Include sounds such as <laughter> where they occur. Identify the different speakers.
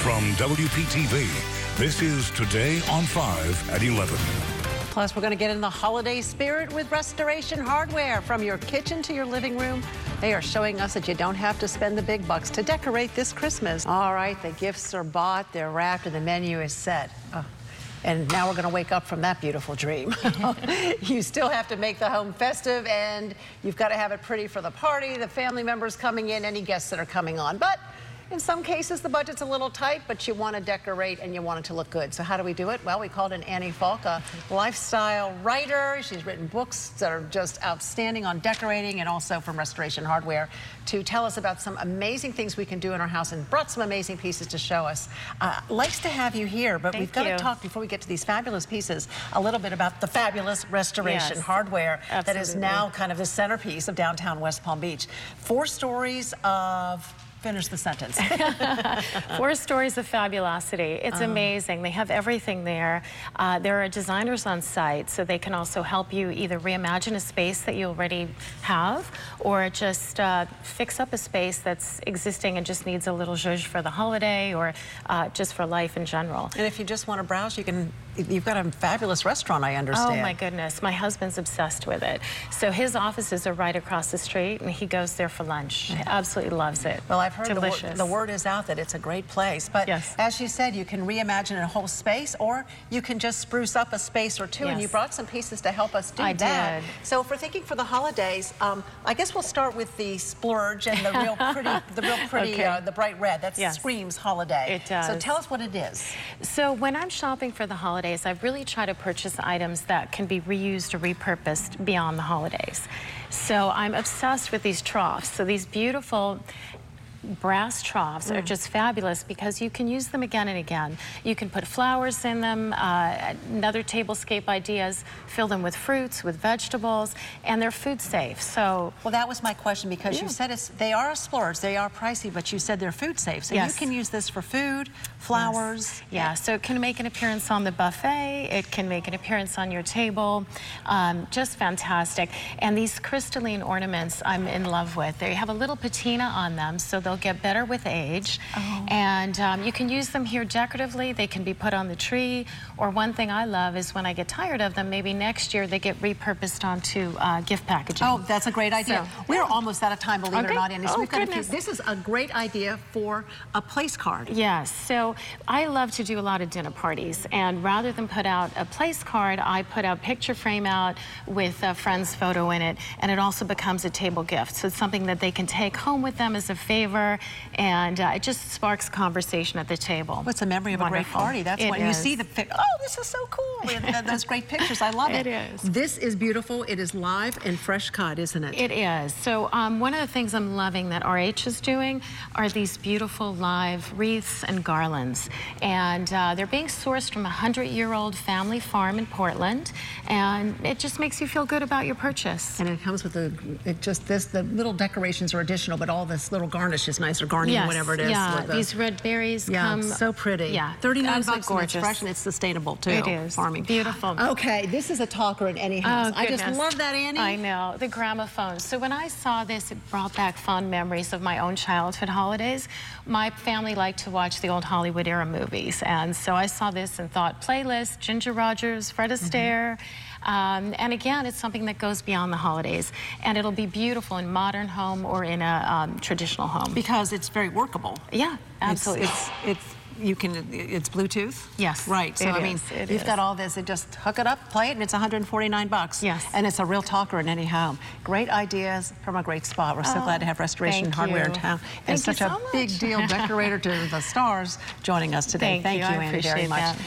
Speaker 1: From WPTV, this is Today on 5 at 11.
Speaker 2: Plus, we're going to get in the holiday spirit with Restoration Hardware. From your kitchen to your living room, they are showing us that you don't have to spend the big bucks to decorate this Christmas. All right, the gifts are bought, they're wrapped, and the menu is set. Oh. And now we're going to wake up from that beautiful dream. <laughs> you still have to make the home festive, and you've got to have it pretty for the party, the family members coming in, any guests that are coming on. But in some cases, the budget's a little tight, but you want to decorate and you want it to look good. So how do we do it? Well, we called in Annie Falk, a lifestyle writer. She's written books that are just outstanding on decorating and also from Restoration Hardware to tell us about some amazing things we can do in our house and brought some amazing pieces to show us. Uh, likes to have you here, but
Speaker 3: Thank
Speaker 2: we've got
Speaker 3: you.
Speaker 2: to talk before we get to these fabulous pieces a little bit about the fabulous Restoration
Speaker 3: Yes,
Speaker 2: Hardware that is now kind of the centerpiece of downtown West Palm Beach. Four stories of Finish the sentence. <laughs>
Speaker 3: Four stories of fabulosity. It's
Speaker 2: Uh-huh.
Speaker 3: amazing. They have everything there. Uh, there are designers on site, so they can also help you either reimagine a space that you already have or just uh, fix up a space that's existing and just needs a little zhuzh for the holiday or uh, just for life in general.
Speaker 2: And if you just want to browse, you can. You've got a fabulous restaurant, I understand.
Speaker 3: Oh my goodness, my husband's obsessed with it. So his offices are right across the street, and he goes there for lunch. He absolutely loves it.
Speaker 2: Well, I've heard the, wor- the word is out that it's a great place. But
Speaker 3: Yes.
Speaker 2: as you said, you can reimagine a whole space, or you can just spruce up a space or two. And you brought some pieces to help us do
Speaker 3: I
Speaker 2: that.
Speaker 3: did.
Speaker 2: So if we're thinking for the holidays, um, I guess we'll start with the splurge and the real <laughs> pretty, the real pretty,
Speaker 3: Okay.
Speaker 2: uh, the bright red. That
Speaker 3: Yes.
Speaker 2: screams holiday.
Speaker 3: It does.
Speaker 2: So tell us what it is.
Speaker 3: So when I'm shopping for the holidays, I really try to purchase items that can be reused or repurposed beyond the holidays. So I'm obsessed with these troughs. So these beautiful brass troughs are just fabulous because you can use them again and again. You can put flowers in them, uh, another tablescape ideas, fill them with fruits, with vegetables, and they're food safe. So
Speaker 2: Well, that was my question because you said it's, they are explorers, they are pricey, but you said they're food safe. So
Speaker 3: Yes.
Speaker 2: you can use this for food, flowers. Yes.
Speaker 3: Yeah, so it can make an appearance on the buffet. It can make an appearance on your table. Um, just fantastic. And these crystalline ornaments I'm in love with. They have a little patina on them, so they'll get better with age.
Speaker 2: Oh.
Speaker 3: And um, you can use them here decoratively. They can be put on the tree. Or one thing I love is when I get tired of them, maybe next year they get repurposed onto uh, gift packaging.
Speaker 2: Oh, that's a great idea.
Speaker 3: So-
Speaker 2: We're almost out of time, believe it or not, Annie. So
Speaker 3: Oh,
Speaker 2: we've got a
Speaker 3: goodness.
Speaker 2: this is a great idea for a place card.
Speaker 3: Yes, so I love to do a lot of dinner parties, and rather than put out a place card, I put a picture frame out with a friend's photo in it, and it also becomes a table gift. So it's something that they can take home with them as a favor, and uh, it just sparks conversation at the table.
Speaker 2: What's a memory of a great party? That's
Speaker 3: It
Speaker 2: when you see the. Oh, this is so cool. <laughs> And those great pictures. I love it.
Speaker 3: It is.
Speaker 2: This is beautiful. It is live and fresh cut, isn't it?
Speaker 3: It is. So um, one of the things I'm loving that RH is doing are these beautiful live wreaths and garlands. And uh, they're being sourced from a 100-year-old family farm in Portland. And it just makes you feel good about your purchase.
Speaker 2: And it comes with the, it just this, the little decorations are additional, but all this little garnish is nice, or garni, or whatever it is.
Speaker 3: Yeah,
Speaker 2: with the-
Speaker 3: these red berries
Speaker 2: yeah,
Speaker 3: come.
Speaker 2: so pretty.
Speaker 3: Yeah,
Speaker 2: 39 bucks and it's
Speaker 3: gorgeous.
Speaker 2: fresh and it's sustainable too.
Speaker 3: It is.
Speaker 2: Farming.
Speaker 3: Beautiful.
Speaker 2: Okay, this is a talker in any house.
Speaker 3: Oh,
Speaker 2: I just love that, Annie.
Speaker 3: I know, the gramophone. So when I saw this, it brought back fond memories of my own childhood holidays. My family liked to watch the old Hollywood era movies. And so I saw this and thought, playlist, Ginger Rogers, Fred. Astaire. Um, and again, it's something that goes beyond the holidays. And it'll be beautiful in modern home or in a um, traditional home.
Speaker 2: Because it's very workable.
Speaker 3: yeah, absolutely.
Speaker 2: It's, it's, it's you can it's Bluetooth.
Speaker 3: Yes,
Speaker 2: Right. So I mean,
Speaker 3: is,
Speaker 2: you've
Speaker 3: is.
Speaker 2: got all this. It just hook it up, play it, and it's 149 bucks.
Speaker 3: Yes.
Speaker 2: And it's a real talker in any home. Great ideas from a great spot. We're so
Speaker 3: Oh,
Speaker 2: glad to have Restoration
Speaker 3: thank
Speaker 2: Hardware in town.
Speaker 3: Thank
Speaker 2: and
Speaker 3: you
Speaker 2: such
Speaker 3: so
Speaker 2: a big deal <laughs> decorator to the stars joining us today.
Speaker 3: Thank you. I
Speaker 2: Annie, very
Speaker 3: appreciate
Speaker 2: much.
Speaker 3: that.